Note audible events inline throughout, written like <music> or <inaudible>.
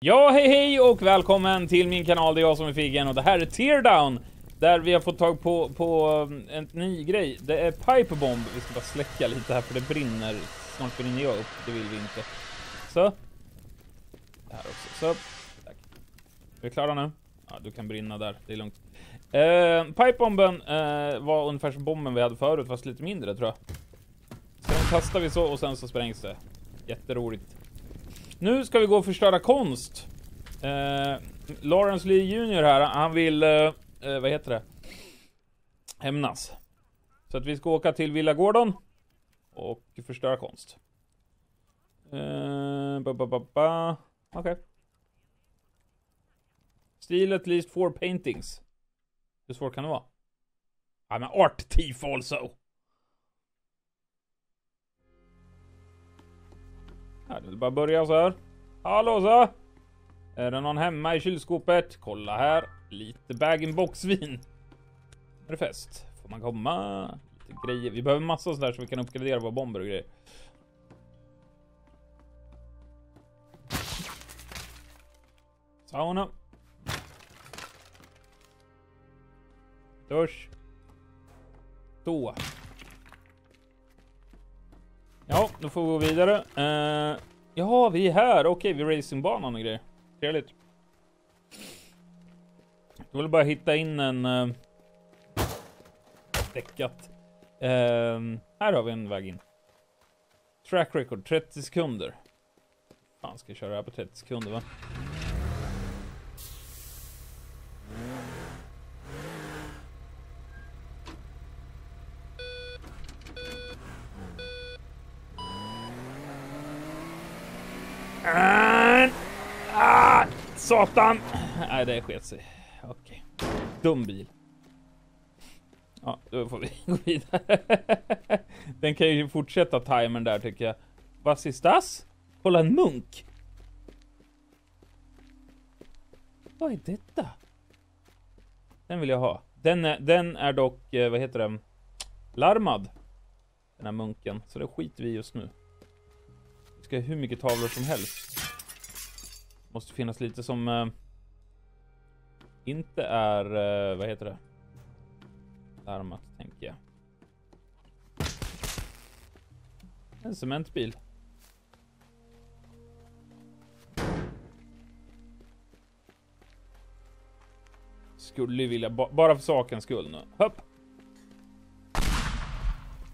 Ja, hej hej och välkommen till min kanal. Det är jag som är Figgen och det här är Teardown. Där vi har fått tag på, på eh, en ny grej. Det är Piperbomb. Vi ska bara släcka lite här för det brinner. Snart brinner jag upp. Det vill vi inte. Så. Det här också. Så. Tack. Är vi klara nu? Ja, du kan brinna där. Det är lugnt. Eh, Pipebomben eh, var ungefär som bomben vi hade förut, fast lite mindre tror jag. Sen kastar vi så och sen så sprängs det. Jätteroligt. Nu ska vi gå och förstöra konst. Eh, Lawrence Lee Jr här, han vill, eh, eh, vad heter det? Hämnas. Så att vi ska åka till Villa Gordon och förstöra konst. Eh, ba, ba, ba, ba. Okej. Okay. Steal at least four paintings. Hur svårt kan det vara? I'm an art thief also. Ja, det är bara börja så här. Hallå så! Är det någon hemma i kylskåpet? Kolla här. Lite bag-in-box-vin. Är det fest? Får man komma? Lite grejer. Vi behöver massa sådär så vi kan uppgradera våra bomber och grejer. Sauna. Dusch. Då. Ja, då får vi gå vidare. Eh, uh, ja, vi är här. Okej, okay, vi racingbanan och grejer. Trevligt. Jag vill bara hitta in en... Uh, däckat. Uh, här har vi en väg in. Track record, 30 sekunder. Fan, ska jag köra det här på 30 sekunder va? Ah, Fan! Nej, det sket sig. Okej. Okay. Dum bil. Ja, då får vi <laughs> gå vidare. Den kan ju fortsätta timern där tycker jag. Vad sistas? Kolla en munk. Vad är detta? Den vill jag ha. Den är, den är dock, eh, vad heter den? Larmad. Den här munken. Så det skiter vi just nu Vi ska ha hur mycket tavlor som helst. Måste finnas lite som eh, inte är, eh, vad heter det? Larmat, tänker jag. En cementbil. Skulle vilja, ba bara för sakens skull nu. Hopp!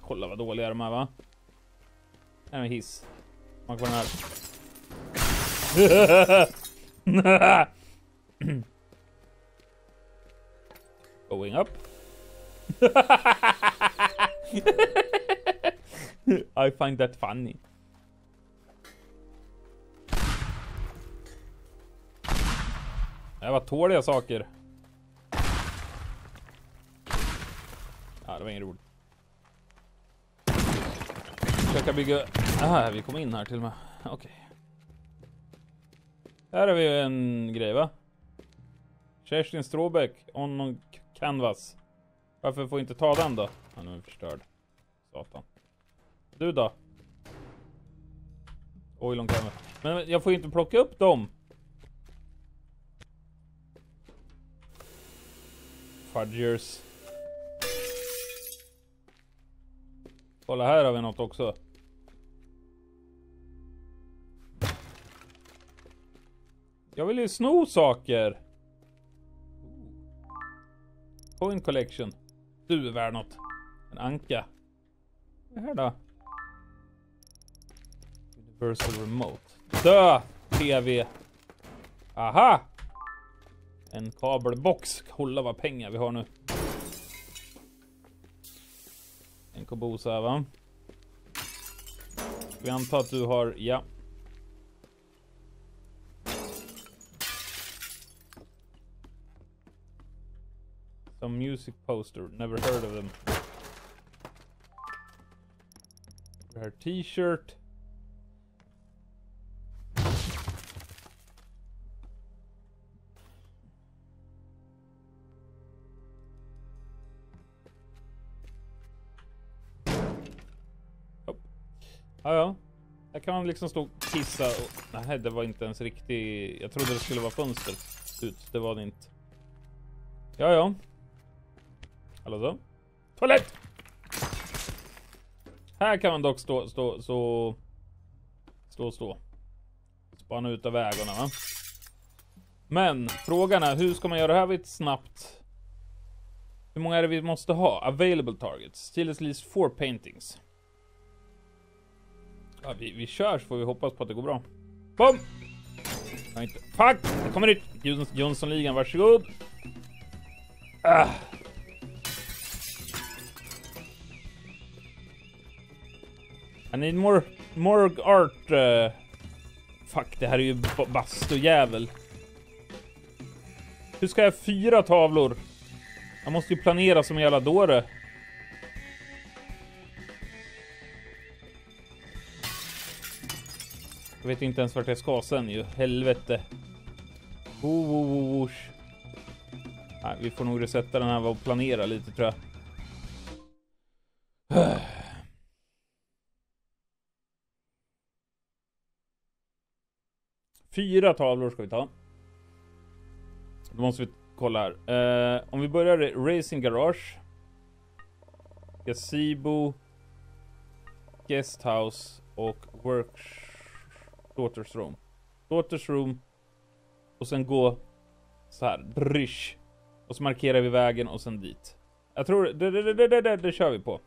Kolla vad dåliga de är va? Här är en hiss. Man kan den här. <laughs> Going up. <laughs> I find that funny. Det var tåliga saker. Ja, det var ingen roligt. Försöka bygga Ah, vi kom in här till och med. Okej. Okay. Här har vi en grej va? Kerstin Stråbäck on on canvas. Varför får jag inte ta den då? Han är förstörd. Satan. Du då? Oj, on canvas. Men jag får ju inte plocka upp dem. Fudgers. Kolla här har vi något också. Jag vill ju sno saker. Coin collection. Du är värd något. En anka. Det här då? Universal remote. Dö! TV. Aha! En kabelbox. Kolla vad pengar vi har nu. En kobosa va? Vi antar att du har, ja. Music poster, never heard of them. Her t-shirt. Oh. Ja, ja. Här kan man liksom stå och kissa och... Nej, det var inte ens riktigt... Jag trodde det skulle vara fönster ut. Det var det inte. Ja, ja. Hallå så. Toalett! Här kan man dock stå, stå, stå... Stå, stå. Spana ut av vägarna, va? Men frågan är, hur ska man göra det här vid ett snabbt... Hur många är det vi måste ha? Available targets. Still at least four paintings. Ja, vi, vi kör så får vi hoppas på att det går bra. Bom! Ja, inte. Fuck! Det kommer ut! Jonsson-ligan, varsågod. Ah. I need more, more art. Uh. Fuck, det här är ju bastujävel. Hur ska jag fyra tavlor? Jag måste ju planera som en jävla dåre. Jag vet inte ens vart jag ska sen ju. Helvete. Oh, oh, oh, Nej, vi får nog resetta den här och planera lite tror jag. Fyra tavlor ska vi ta. Då måste vi kolla här. Uh, om vi börjar Racing Garage. Gazebo. Guesthouse och Work... Daughters Room. Daughters Room. Och sen gå så här. Brysch. Och så markerar vi vägen och sen dit. Jag tror det, det, det, det, det, det kör vi på.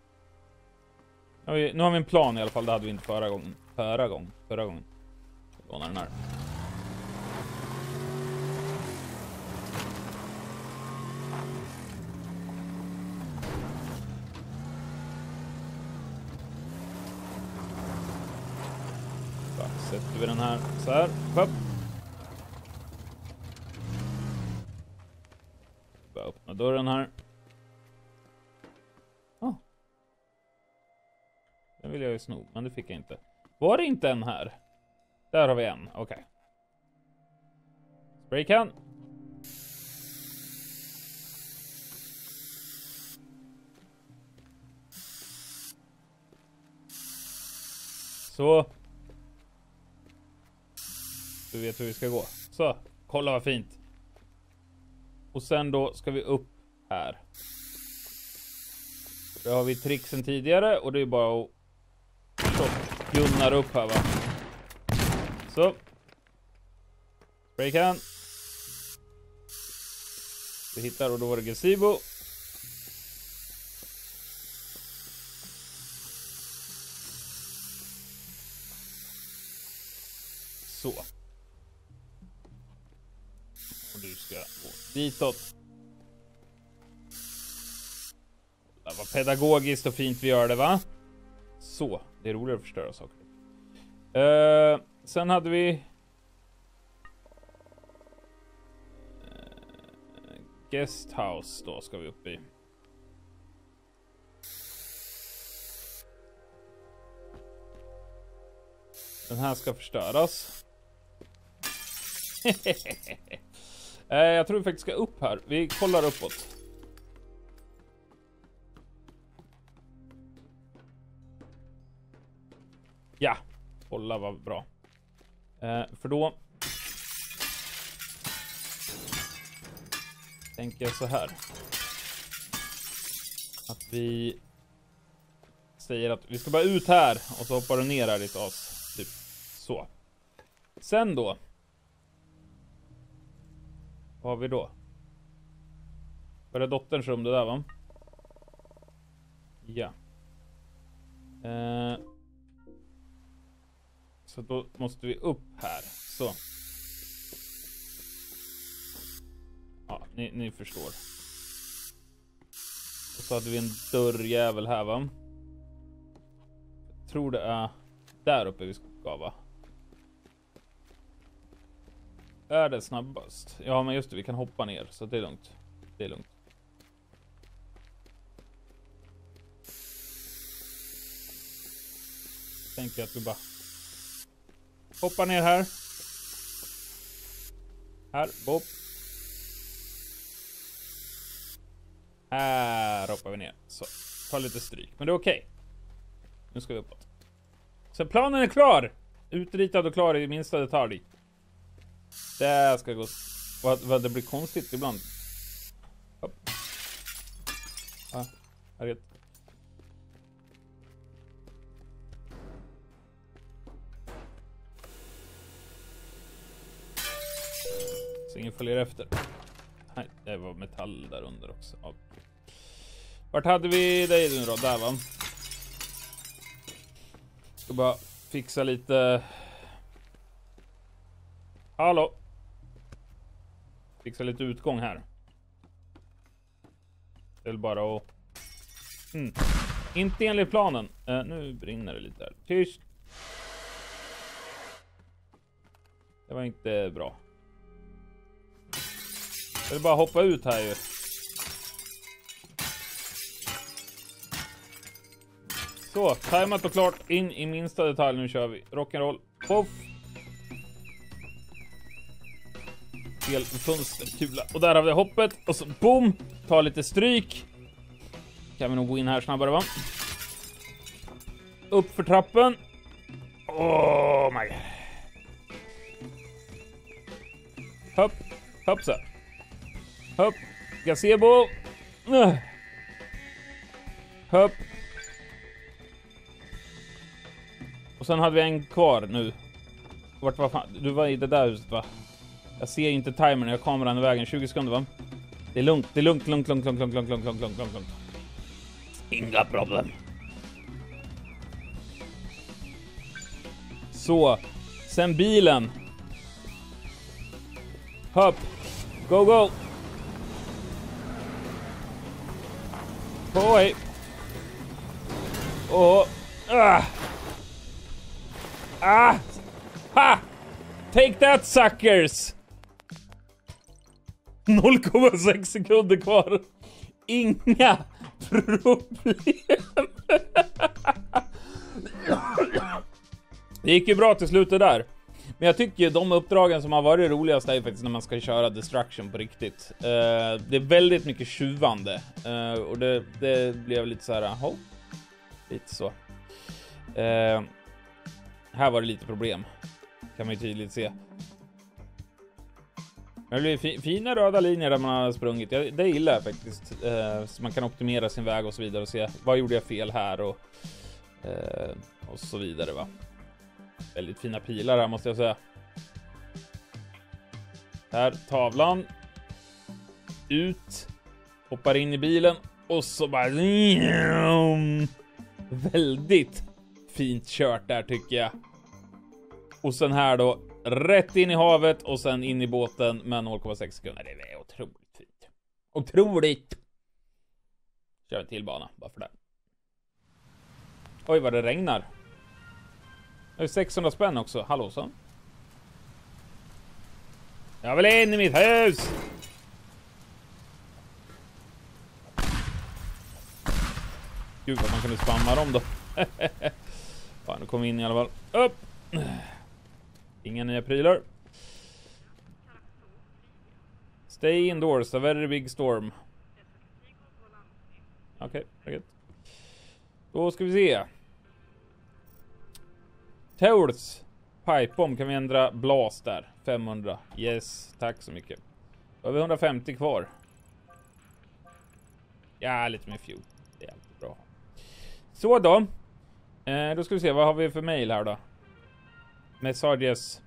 Nu har, vi, nu har vi en plan i alla fall. Det hade vi inte förra gången. Förra gången. Förra gången. Låna den här. Sätter vi den här så här. Hopp. Bara öppna dörren här. Oh. Den vill jag ju sno, men det fick jag inte. Var det inte en här? Där har vi en, okej. Okay. Spraycan. Så vi vet hur vi ska gå. Så, kolla vad fint. Och sen då ska vi upp här. Då har vi trixen tidigare och det är bara att gunnar upp här va. Så. Spraycan. Vi hittar och då var det gazebo. Så. Och du ska gå Det var pedagogiskt och fint vi gör det va? Så, det är roligare att förstöra saker. Uh, sen hade vi... Eh, uh, guesthouse då ska vi upp i. Den här ska förstöras. <laughs> Eh, jag tror vi faktiskt ska upp här. Vi kollar uppåt. Ja, kolla vad bra. Eh, för då tänker jag så här. Att vi säger att vi ska bara ut här och så hoppar du ner här ditt as. Typ så. Sen då vad har vi då? Var det dotterns rum det där va? Ja. Eh. Så då måste vi upp här. Så. Ja, ni, ni förstår. Och så hade vi en dörrjävel här va? Jag tror det är där uppe vi ska va? Är det snabbast? Ja, men just det, vi kan hoppa ner, så det är lugnt. Det är lugnt. Tänker att vi bara hoppar ner här. Här, bopp. Här hoppar vi ner. Så, ta lite stryk. Men det är okej. Okay. Nu ska vi uppåt. Så planen är klar! Utritad och klar i minsta detalj. Det ska gå... Vad, vad det blir konstigt ibland. Hopp. Ah, jag. Så ingen följer efter. Nej, det var metall där under också. Ja. Vart hade vi dig nu då? Där va? Ska bara fixa lite... Hallå? Fixa lite utgång här. Det är väl bara att... Mm. Inte enligt planen. Uh, nu brinner det lite här. Tyst! Det var inte bra. Det är bara hoppa ut här ju. Så, tajmat och klart. In i minsta detalj. Nu kör vi. Rock'n'roll. Poff! Fel fönsterkula. Och där har vi hoppet. Och så boom! Ta lite stryk. Kan vi nog gå in här snabbare va? Upp för trappen. Oh my god. Hopp, hopp så. Hopp, gazebo. Hopp. Och sen hade vi en kvar nu. Vart var fan? Du var i det där huset va? Jag ser inte timern, jag har kameran i vägen. 20 sekunder va? Det är lugnt, det är lugnt, lugnt, lugnt, lugnt, lugnt, lugnt, lugnt, lugnt, lugnt, lugnt. Inga problem. Så, sen bilen. Hopp. Go, go. Oj. Och... Ah. Ah! Ha! Take that suckers! 0,6 sekunder kvar. Inga problem. Det gick ju bra till slut det där. Men jag tycker de uppdragen som har varit roligast är faktiskt när man ska köra destruction på riktigt. Uh, det är väldigt mycket tjuvande uh, och det, det blev lite så här. Oh, lite så. Uh, här var det lite problem. Kan man ju tydligt se. Det blir fina röda linjer där man har sprungit. Det gillar jag faktiskt. Eh, så man kan optimera sin väg och så vidare och se vad gjorde jag fel här och, eh, och så vidare. Va? Väldigt fina pilar här måste jag säga. Här tavlan. Ut. Hoppar in i bilen och så bara. <laughs> Väldigt fint kört där tycker jag. Och sen här då rätt in i havet och sen in i båten med 0,6 sekunder. Det är otroligt fint. Otroligt! Kör en till bana bara för det. Oj vad det regnar. Det är 600 spänn också. Hallå så. Jag vill in i mitt hus! Gud vad man kunde spamma dem då. <laughs> Fan, nu kom vi in i alla fall. Upp! Inga nya prylar. Stay indoors, a very big storm. Okej, okay, Då ska vi se. Towers. Pipebomb kan vi ändra Blast där. 500. Yes, tack så mycket. Då har vi 150 kvar. Ja, lite mer fuel. Det är alltid bra. Så då. Eh, då ska vi se, vad har vi för mail här då? Messages.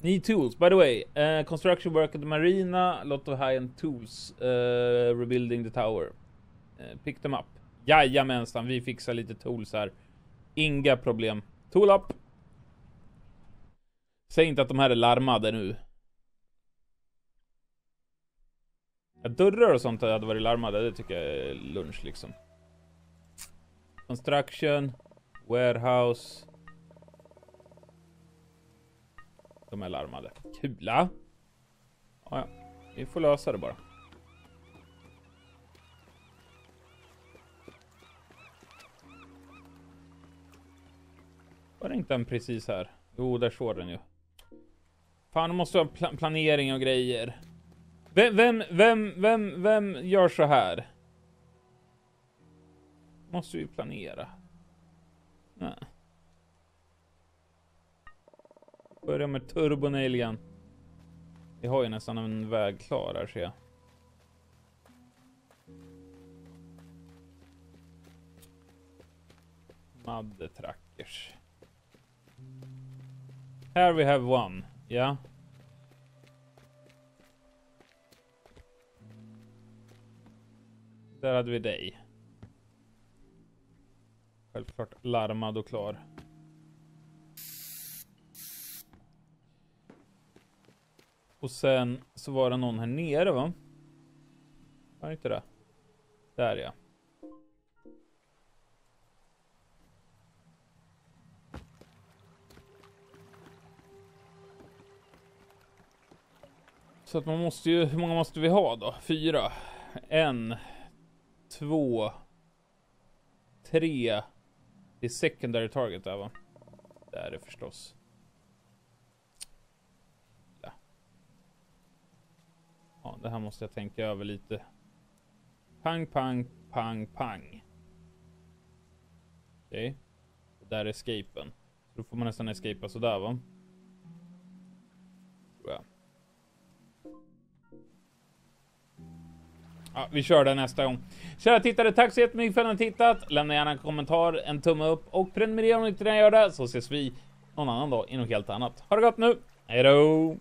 Need tools. By the way, uh, construction work at the marina, lot of high-end tools. Uh, rebuilding the tower. Uh, pick them up. Jajamensan, vi fixar lite tools här. Inga problem. Tool up. Säg inte att de här är larmade nu. Ja, dörrar och sånt hade varit larmade, det tycker jag är lunch liksom. Construction. Warehouse. De är larmade. Kula. Ja, ja. Vi får lösa det bara. Var det inte den precis här? Jo, där står den ju. Fan, de måste ha pla planering och grejer. Vem, vem, vem, vem, vem gör så här? Måste vi planera. Nej. Börja med turbonalien. Vi har ju nästan en väg klar här ser jag. Mudde trackers. Here we have one. Ja. Där hade vi dig. Självklart larmad och klar. Och sen så var det någon här nere va? Var det inte det? Där ja. Så att man måste ju, hur många måste vi ha då? Fyra. En. Två. Tre. Det är secondary target där va? Det är det förstås. Ja. ja, det här måste jag tänka över lite. Pang, pang, pang, pang. Okej. Okay. Där är escapen. Så då får man nästan escapa sådär va? Tror jag. Ja, vi kör det nästa gång. Kära tittare, tack så jättemycket för att ni har tittat. Lämna gärna en kommentar, en tumme upp och prenumerera om ni inte redan gör det, så ses vi någon annan dag i något helt annat. Ha det gott nu. Hej då!